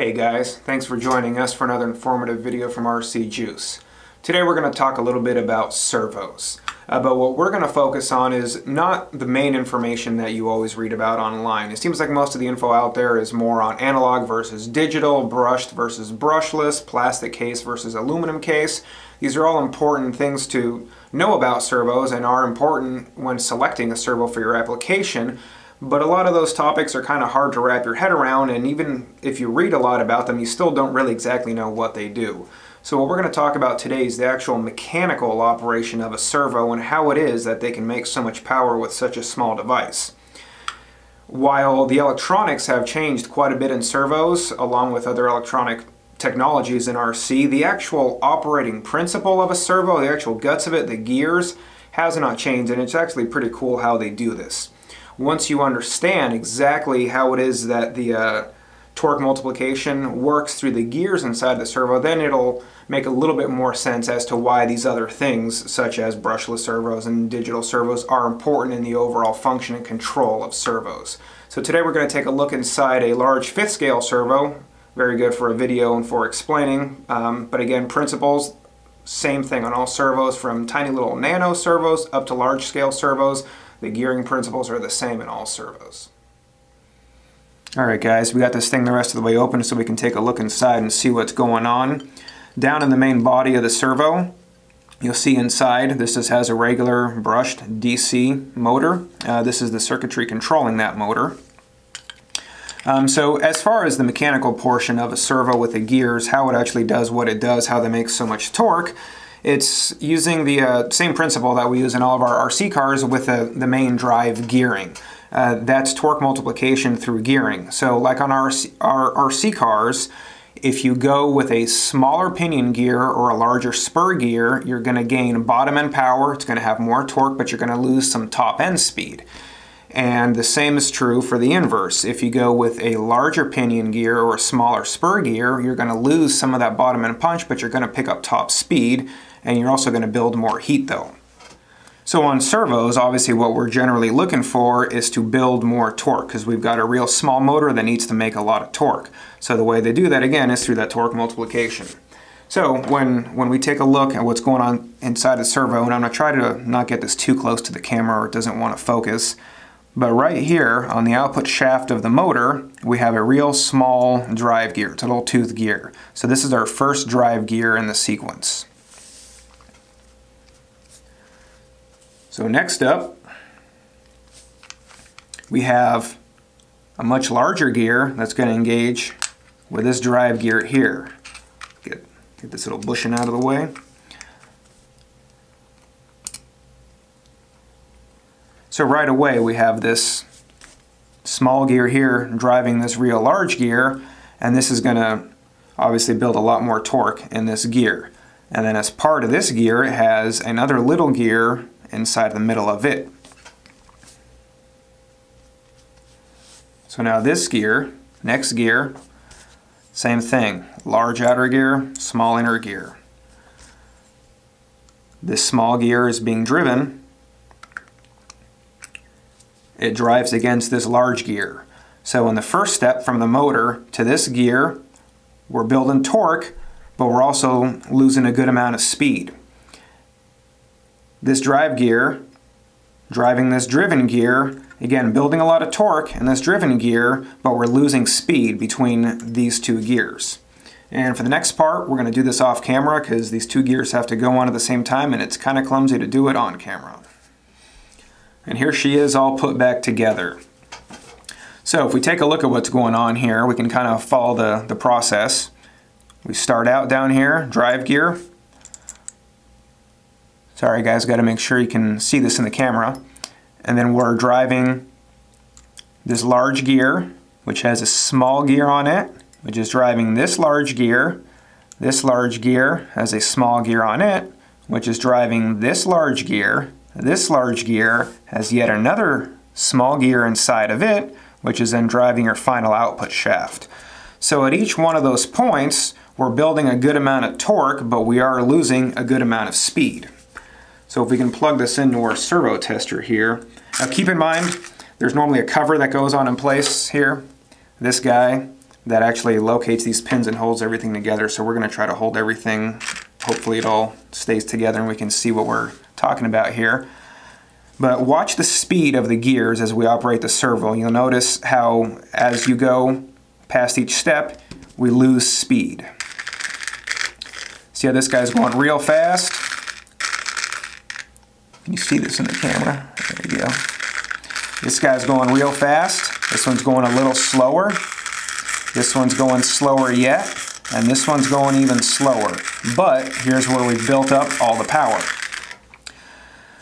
Hey guys, thanks for joining us for another informative video from RC Juice. Today we're going to talk a little bit about servos. Uh, but what we're going to focus on is not the main information that you always read about online. It seems like most of the info out there is more on analog versus digital, brushed versus brushless, plastic case versus aluminum case. These are all important things to know about servos and are important when selecting a servo for your application. But a lot of those topics are kind of hard to wrap your head around, and even if you read a lot about them, you still don't really exactly know what they do. So what we're going to talk about today is the actual mechanical operation of a servo and how it is that they can make so much power with such a small device. While the electronics have changed quite a bit in servos, along with other electronic technologies in RC, the actual operating principle of a servo, the actual guts of it, the gears, has not changed, and it's actually pretty cool how they do this once you understand exactly how it is that the uh, torque multiplication works through the gears inside the servo, then it'll make a little bit more sense as to why these other things, such as brushless servos and digital servos, are important in the overall function and control of servos. So today we're going to take a look inside a large fifth scale servo, very good for a video and for explaining, um, but again, principles, same thing on all servos from tiny little nano servos up to large scale servos. The gearing principles are the same in all servos. Alright guys, we got this thing the rest of the way open so we can take a look inside and see what's going on. Down in the main body of the servo, you'll see inside this just has a regular brushed DC motor. Uh, this is the circuitry controlling that motor. Um, so as far as the mechanical portion of a servo with the gears, how it actually does what it does, how they make so much torque, it's using the uh, same principle that we use in all of our RC cars with the, the main drive gearing. Uh, that's torque multiplication through gearing. So like on our, our RC cars, if you go with a smaller pinion gear or a larger spur gear, you're going to gain bottom end power, it's going to have more torque, but you're going to lose some top end speed. And the same is true for the inverse. If you go with a larger pinion gear or a smaller spur gear, you're going to lose some of that bottom end punch, but you're going to pick up top speed, and you're also going to build more heat though. So on servos, obviously what we're generally looking for is to build more torque because we've got a real small motor that needs to make a lot of torque. So the way they do that again is through that torque multiplication. So when, when we take a look at what's going on inside the servo, and I'm going to try to not get this too close to the camera or it doesn't want to focus, but right here on the output shaft of the motor, we have a real small drive gear. It's a little tooth gear. So this is our first drive gear in the sequence. So next up, we have a much larger gear that's going to engage with this drive gear here. Get, get this little bushing out of the way. So right away we have this small gear here driving this real large gear and this is going to obviously build a lot more torque in this gear. And then as part of this gear it has another little gear inside the middle of it. So now this gear, next gear, same thing. Large outer gear, small inner gear. This small gear is being driven. It drives against this large gear. So in the first step from the motor to this gear, we're building torque, but we're also losing a good amount of speed this drive gear, driving this driven gear, again building a lot of torque in this driven gear, but we're losing speed between these two gears. And for the next part, we're going to do this off camera because these two gears have to go on at the same time and it's kind of clumsy to do it on camera. And here she is all put back together. So if we take a look at what's going on here, we can kind of follow the, the process. We start out down here, drive gear, Sorry guys, got to make sure you can see this in the camera. And then we're driving this large gear, which has a small gear on it, which is driving this large gear. This large gear has a small gear on it, which is driving this large gear. This large gear has yet another small gear inside of it, which is then driving your final output shaft. So at each one of those points, we're building a good amount of torque, but we are losing a good amount of speed. So if we can plug this into our servo tester here. Now keep in mind, there's normally a cover that goes on in place here. This guy that actually locates these pins and holds everything together. So we're going to try to hold everything. Hopefully it all stays together and we can see what we're talking about here. But watch the speed of the gears as we operate the servo. You'll notice how as you go past each step, we lose speed. See how this guy's going real fast? You see this in the camera? There you go. This guy's going real fast. This one's going a little slower. This one's going slower yet. And this one's going even slower. But here's where we've built up all the power.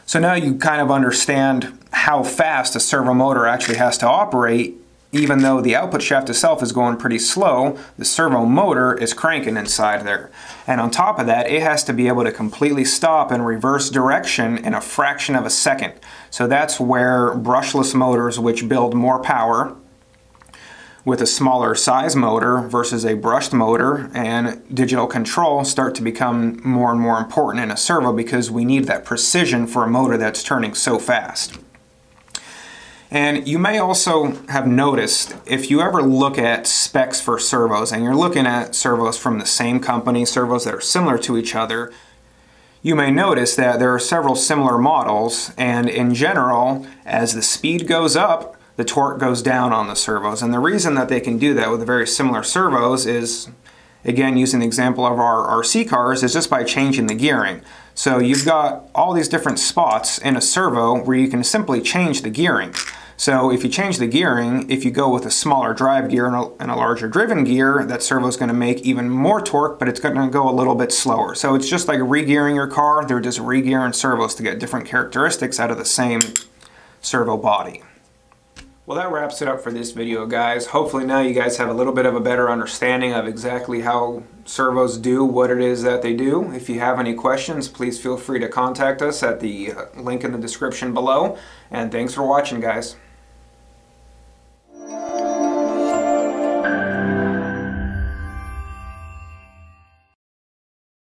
So now you kind of understand how fast a servo motor actually has to operate even though the output shaft itself is going pretty slow, the servo motor is cranking inside there. And on top of that, it has to be able to completely stop and reverse direction in a fraction of a second. So that's where brushless motors, which build more power, with a smaller size motor versus a brushed motor and digital control start to become more and more important in a servo because we need that precision for a motor that's turning so fast. And you may also have noticed if you ever look at specs for servos and you're looking at servos from the same company, servos that are similar to each other, you may notice that there are several similar models and in general, as the speed goes up, the torque goes down on the servos. And the reason that they can do that with very similar servos is, again, using the example of our RC cars, is just by changing the gearing. So you've got all these different spots in a servo where you can simply change the gearing. So if you change the gearing, if you go with a smaller drive gear and a, and a larger driven gear, that servo is going to make even more torque, but it's going to go a little bit slower. So it's just like re-gearing your car. They're just re-gearing servos to get different characteristics out of the same servo body. Well, that wraps it up for this video, guys. Hopefully now you guys have a little bit of a better understanding of exactly how servos do what it is that they do. If you have any questions, please feel free to contact us at the uh, link in the description below. And thanks for watching, guys.